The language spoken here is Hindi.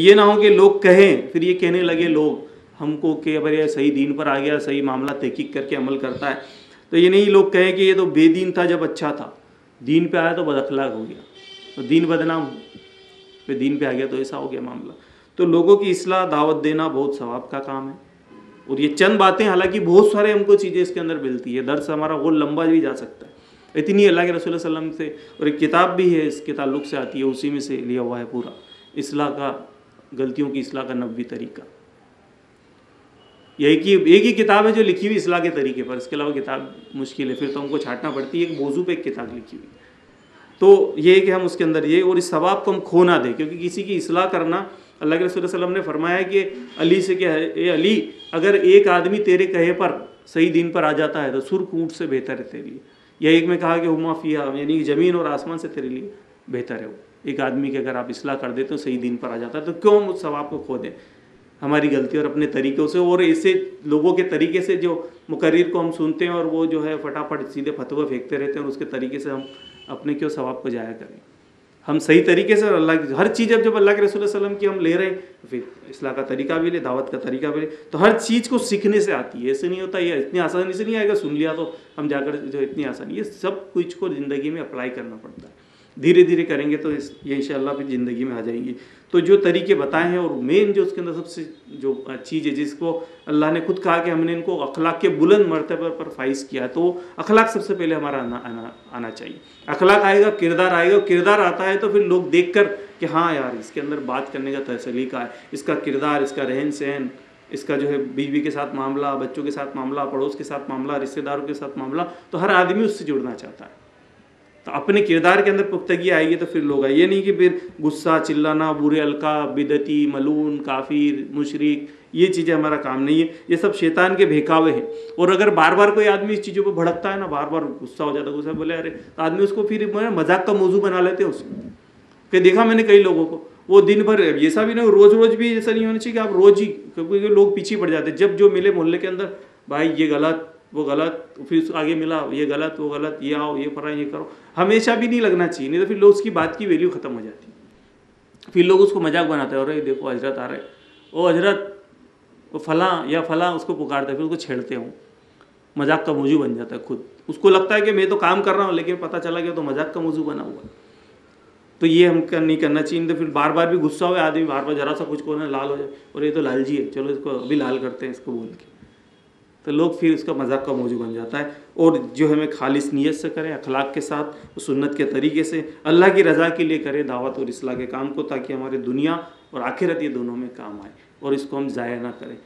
ये ना हो कि लोग कहें, फिर ये कहने लगे, लोग, हमको कि अगर ये सही दीन पर आ गया, सही मामला तहकीक करके अमल करता है। तो ये नहीं लोग कहें कि ये तो बेदीन था जब अच्छा था। दीन पे आया तो बदअखलाक हो गया। तो दीन बदनाम फिर दीन पे आ गया तो ऐसा हो गया मामला। तो लोगों की इसलाह, दावत देना बहुत सवाब का काम है। और ये चंद बातें, हालाँकि बहुत सारे हमको चीज़ें इसके अंदर मिलती है। दर्स हमारा वो लंबा भी जा सकता है। इतनी अल्लाह के रसूल वसल्लम से, और एक किताब भी है, इसके ताल्लुक से आती है, उसी में से लिया हुआ है पूरा। इसलाह का गलतियों की इसलाह का नबी तरीका। यही ही एक ही किताब है जो लिखी हुई इसलाह के तरीके पर, इसके अलावा किताब मुश्किल है, फिर तो हमको छाटना पड़ती है, एक मौजू पे एक किताब लिखी हुई। तो ये है कि हम उसके अंदर ये, और इस सवाब को हम खो ना दें, क्योंकि किसी की इसलाह करना, अल्लाह के रसूल वसल्लम ने फरमाया कि, अली से क्या ए अली, अगर एक आदमी तेरे कहे पर, सही दिन पर आ जाता है तो सुर कूट से बेहतर है तेरे लिए। या एक में कहा कि, हुमा फिया यानी ज़मीन और आसमान से तेरे लिए बेहतर है वो। एक आदमी की अगर आप इसलाह कर देते हो, सही दिन पर आ जाता है तो क्यों हम उस सवाब को खो दें? हमारी गलती और अपने तरीक़ों से, और ऐसे लोगों के तरीके से जो मुकर्र को हम सुनते हैं और वो जो है फटाफट सीधे फतवा फेंकते रहते हैं और उसके तरीके से हम अपने क्यों सवाब को जाया करें? हम सही तरीके से और अल्लाह हर चीज़ अब जब अल्लाह के रसूल वसल्लम की हम ले रहे हैं तो फिर इसलाह का तरीका भी ले, दावत का तरीका भी ले तो हर चीज़ को सीखने से आती है। ऐसे नहीं होता, ये इतनी आसानी से नहीं आएगा, सुन लिया तो हम जाकर जो इतनी आसानी, ये सब कुछ को ज़िंदगी में अप्लाई करना पड़ता है। धीरे धीरे करेंगे तो ये इंशाल्लाह फिर ज़िंदगी में आ जाएँगी। तो जो तरीके बताए हैं और मेन जो उसके अंदर सबसे जो चीज़ है जिसको अल्लाह ने खुद कहा कि हमने इनको अखलाक के बुलंद मरतबे पर फाइज किया तो अखलाक सबसे पहले हमारा आना आना आना चाहिए। अखलाक आएगा, किरदार आएगा किरदार आता है तो फिर लोग देख कर कि हाँ यार, इसके अंदर बात करने का तसलीका है। इसका किरदार, इसका रहन सहन, इसका जो है बीवी के साथ मामला, बच्चों के साथ मामला, पड़ोस के साथ मामला, रिश्तेदारों के साथ मामला तो हर आदमी उससे जुड़ना चाहता है। तो अपने किरदार के अंदर पुख्तगी आएगी तो फिर लोग ये नहीं कि फिर गुस्सा, चिल्लाना, बुरे अलका, बिदती, मलून, काफिर, मुशरक, ये चीज़ें हमारा काम नहीं है। ये सब शैतान के भेकावे हैं। और अगर बार बार कोई आदमी इस चीज़ों पर भड़कता है ना बार बार गुस्सा हो जाता है, गुस्सा बोले, अरे तो आदमी उसको फिर मज़ाक का मौजू बना लेते हैं उसको फिर देखा मैंने कई लोगों को, वो दिन भर ऐसा भी नहीं रोज रोज भी ऐसा नहीं होना चाहिए कि आप रोज ही, क्योंकि लोग पीछे पड़ जाते जब जो मिले मोहल्ले के अंदर, भाई, ये गलत वो गलत फिर आगे मिला ये गलत वो गलत ये आओ ये पढ़ा ये करो। हमेशा भी नहीं लगना चाहिए नहीं तो फिर लोग उसकी बात की वैल्यू ख़त्म हो जाती फिर लोग उसको मज़ाक बनाते हैं अरे देखो हज़रत आ रहे ओ हज़रत वो फला या फला उसको पुकारते फिर उसको छेड़ते हूँ मज़ाक का मौजू बन जाता है खुद। उसको लगता है कि मैं तो काम कर रहा हूँ लेकिन पता चला गया तो मज़ाक का मौजू बना हुआ तो ये हम कर, नहीं करना चाहिए तो फिर बार बार भी गुस्सा हुआ आदमी बार बार जरा सा कुछ को लाल हो जाए। और ये तो लालजी है चलो इसको अभी लाल करते हैं इसको बोल के। तो लोग फिर उसका मज़ाक का मौजू बन जाता है और जो हमें खालिश नीयत से करें, अखलाक के साथ सुन्नत के तरीके से, अल्लाह की रज़ा के लिए करें दावत और इसलाह के काम को, ताकि हमारे दुनिया और आखिरत ये दोनों में काम आए और इसको हम ज़ाया ना करें।